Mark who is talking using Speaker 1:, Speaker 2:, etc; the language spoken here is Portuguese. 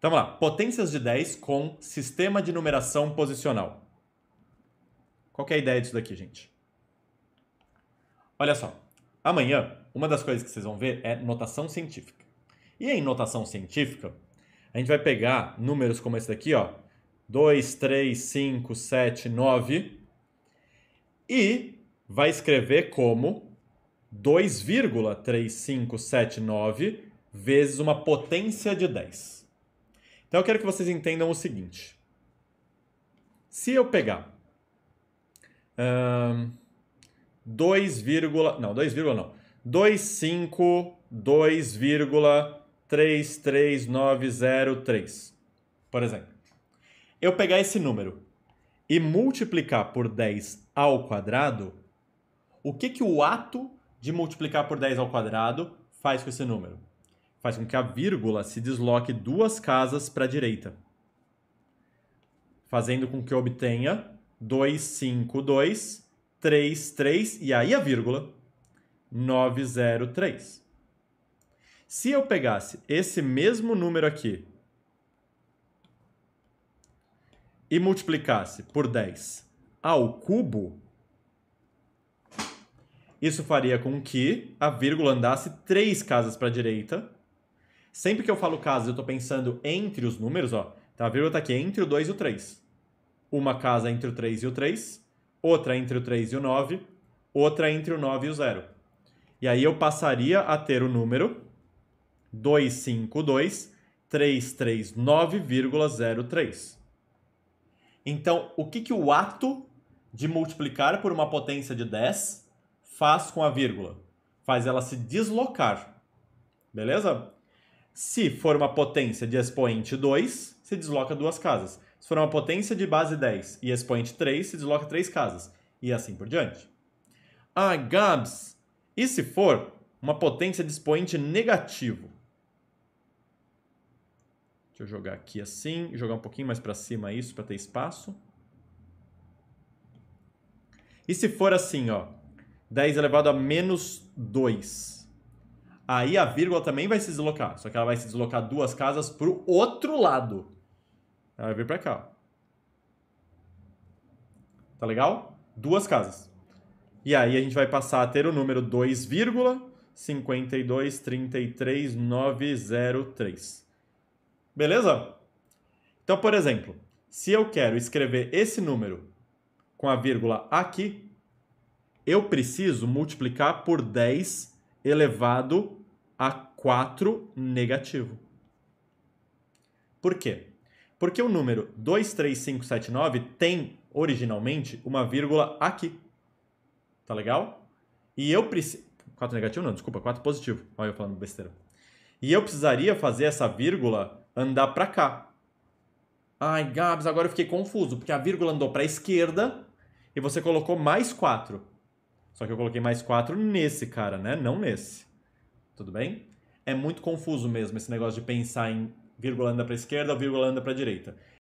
Speaker 1: Então vamos lá, potências de 10 com sistema de numeração posicional. Qual é a ideia disso daqui, gente? Olha só, amanhã, uma das coisas que vocês vão ver é notação científica. E em notação científica, a gente vai pegar números como esse daqui, ó, 2, 3, 5, 7, 9, e vai escrever como 2,3579 vezes uma potência de 10. Então eu quero que vocês entendam o seguinte. Se eu pegar um, 2, não, 2, não. 2,2,33903, por exemplo. Eu pegar esse número e multiplicar por 10 ao quadrado, o que, que o ato de multiplicar por 10 ao quadrado faz com esse número? Faz com que a vírgula se desloque duas casas para a direita, fazendo com que obtenha 2, 5, 2, 3, 3 e aí a vírgula 903. Se eu pegasse esse mesmo número aqui e multiplicasse por 10 ao cubo, isso faria com que a vírgula andasse três casas para a direita Sempre que eu falo casa, eu estou pensando entre os números, ó. Tá, a vírgula está aqui entre o 2 e o 3. Uma casa entre o 3 e o 3, outra entre o 3 e o 9, outra entre o 9 e o 0. E aí eu passaria a ter o número 252.339,03. Então, o que, que o ato de multiplicar por uma potência de 10 faz com a vírgula? Faz ela se deslocar. Beleza? Se for uma potência de expoente 2, se desloca duas casas. Se for uma potência de base 10 e expoente 3, se desloca três casas. E assim por diante. Ah, Gabs, e se for uma potência de expoente negativo? Deixa eu jogar aqui assim, jogar um pouquinho mais para cima isso para ter espaço. E se for assim, ó, 10 elevado a menos 2? Aí a vírgula também vai se deslocar, só que ela vai se deslocar duas casas para o outro lado. Ela vai vir para cá. Tá legal? Duas casas. E aí a gente vai passar a ter o número 2,5233903. Beleza? Então, por exemplo, se eu quero escrever esse número com a vírgula aqui, eu preciso multiplicar por 10 elevado a 4 negativo. Por quê? Porque o número 23579 tem originalmente uma vírgula aqui. Tá legal? E eu preciso. 4 negativo não, desculpa, 4 positivo. Olha eu falando besteira. E eu precisaria fazer essa vírgula andar para cá. Ai, Gabs, agora eu fiquei confuso, porque a vírgula andou para a esquerda e você colocou mais 4. Só que eu coloquei mais 4 nesse cara, né? Não nesse. Tudo bem? É muito confuso mesmo esse negócio de pensar em vírgula anda para esquerda ou vírgula anda para direita.